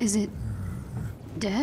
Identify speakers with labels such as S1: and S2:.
S1: Is it dead?